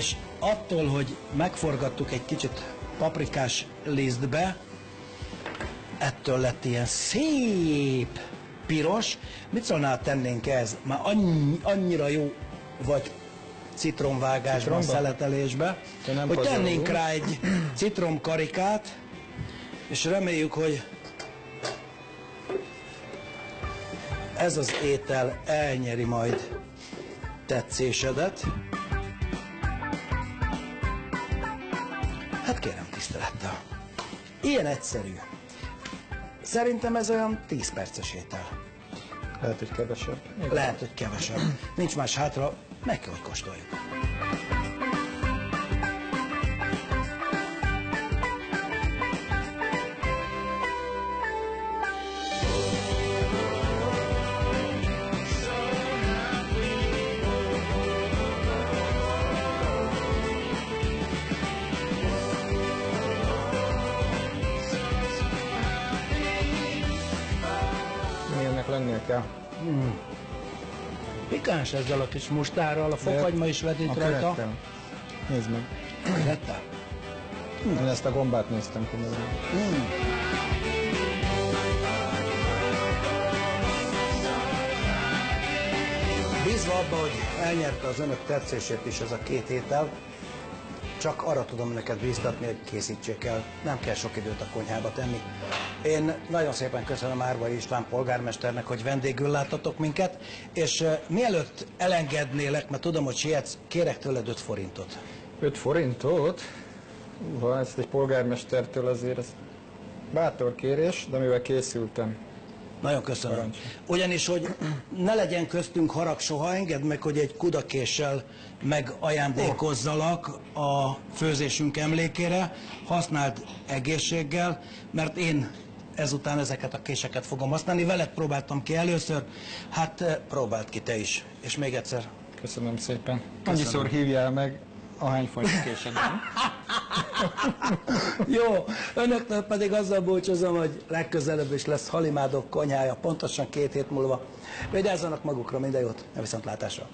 és attól, hogy megforgattuk egy kicsit paprikás lisztbe, ettől lett ilyen szép piros. Mit szólnál tennénk ez? Már annyi, annyira jó vagy citromvágásban, Citromba? szeletelésbe, hogy pazarolós? tennénk rá egy citromkarikát, és reméljük, hogy ez az étel elnyeri majd tetszésedet. Hát kérem tisztelettel. Ilyen egyszerű. Szerintem ez olyan 10 perces étel. Lehet, hogy kevesebb. Lehet, hogy kevesebb. Nincs más hátra, meg kell, hogy kóstoljuk. Milyennek lennie kell. Pikáns ezzel a kis mustárral, a fokhagyma is Akkor rajta. ettem. Nézd meg. Vette? Én ezt a gombát néztem komolyan. Bízva abba, hogy elnyerte az önök tetszését is ez a két étel, csak arra tudom neked bíztatni, hogy készítsék el. Nem kell sok időt a konyhába tenni. Én nagyon szépen köszönöm Árvai István polgármesternek, hogy vendégül láttatok minket, és uh, mielőtt elengednélek, mert tudom, hogy sietsz, kérek tőled 5 forintot. 5 forintot? Uha, ezt egy polgármestertől azért ez bátor kérés, de mivel készültem. Nagyon köszönöm. Parancs. Ugyanis, hogy ne legyen köztünk harag soha, engedd meg, hogy egy kudakéssel megajándékozzalak a főzésünk emlékére, használd egészséggel, mert én ezután ezeket a késeket fogom használni. Veled próbáltam ki először, hát eh, próbáld ki te is. És még egyszer. Köszönöm szépen. Annyiszor hívjál meg, ahány fajta késed van. Jó, önöktől pedig azzal búcsúzom, hogy legközelebb is lesz Halimádok konyhája, pontosan két hét múlva. Vigyázzanak magukra, minden jót, a viszontlátásra.